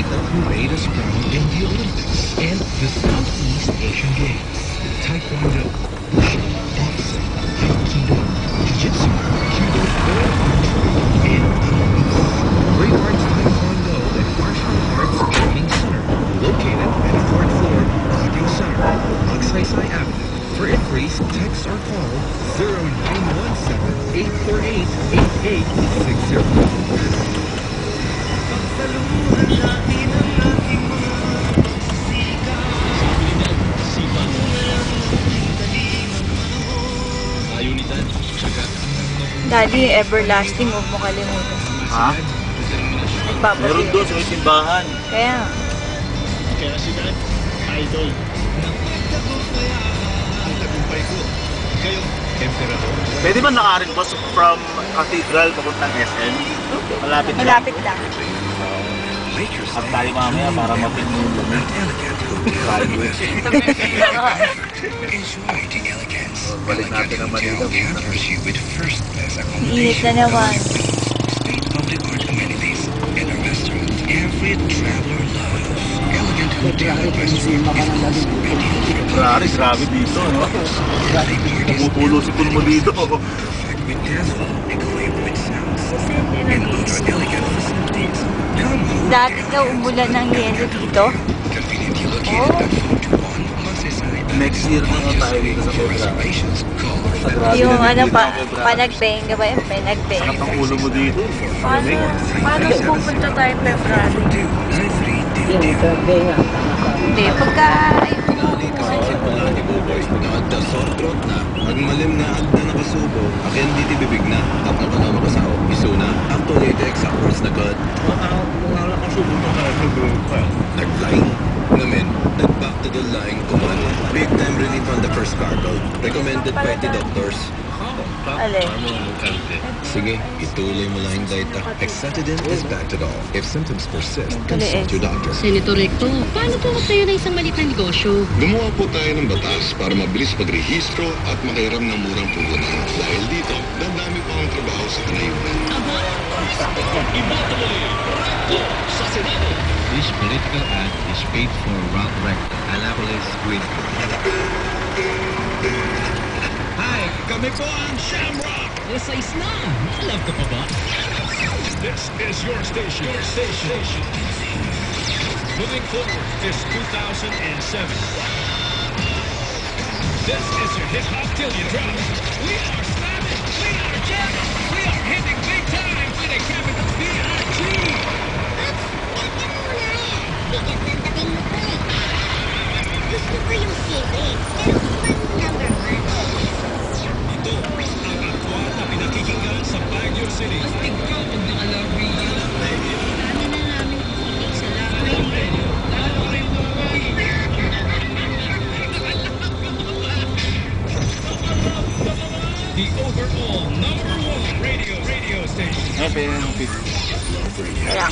athlete of parade is crowned in the Olympics and the Southeast Asian Games. Taekwondo, Bushin, Boxing, Aikido, Jiu-Jitsu, Judo, and Olympics. Great Arts Taekwondo at Martial Arts Training Center, located at 4th floor, Ogden Center, Magsaysay Avenue. For inquiries, text or call 0917 848 8860. Daddy, everlasting, huwag mo kalimutan. Ha? Nagpapatid. Meron doon sa may simbahan. Kaya, Kaya si Dad, idol. Ang tagumpay ko. Kayo, emperador. Pwede ba nakarin boss from Cathedral papuntang SM? Malapit lang. malapit lang. At tayo mamaya para mapinulo mo. Balik natin ang Manila. Init na naman. Grabe, grabe dito, no? Tumutulo si Pulmo dito. Dati daw umulan ng yelo dito. Oh, Next year na nga tayo dito sa grabe yung ano pa, panagbenga ba yun? Panagbenga. Sakit ang ulo mo dito. Paano, paano pupunta tayo February? Hindi, pagka Palagi po boys, pinakadda sortrot na. Agmalim na nakasubo. Akin diti bibig na. Tapno ka to the line kuman. Big time relief on the first gargle. Recommended by the doctors. alin. Sige, ituloy mo lang yung data. Excedrin is Bactidol. If symptoms persist, consult your doctor. Senator Recto, paano po magtayo ng isang maliit na negosyo? Gumawa po tayo ng batas para mabilis magrehistro at makairam ng murang puhunan. Dahil dito, dadami pa ang trabaho sa kanayunan. This political ad is paid for Route Rector, Annapolis Green. Hi, kami po ang Shamrock! Alas 6 na! Alam ko pa ba? This is your station. Your station. Moving forward is 2007. This is your hip hop till you drop. We are The overall number one radio radio station. Ano pa yung 50? Kaya,